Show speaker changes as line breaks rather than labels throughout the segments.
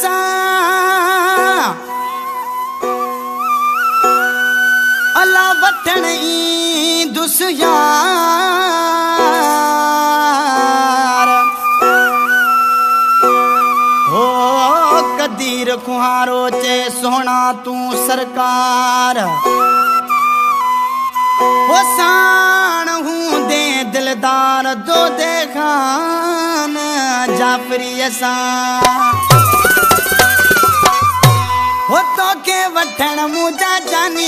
سان الا وٺڻ الاٿڻ دسيار هو ڪدير کهارو چي سونا تون سرڪار. هو ساڻ هوندي دلدار تو ديکان جافري اسان. तोखे वठण मुंहिंजा जानी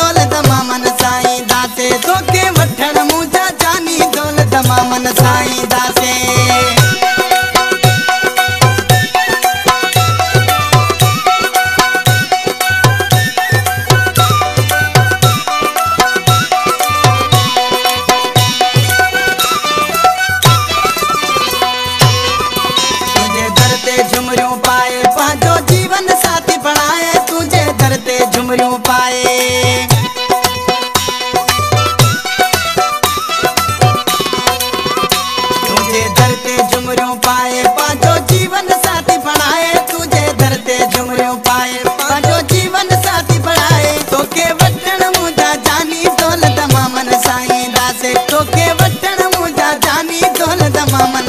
दौलत मामन साईं दाते तोखे वठण मुंहिंजा जानी दौलत मामन साईं दाते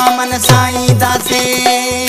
मन साई दासे।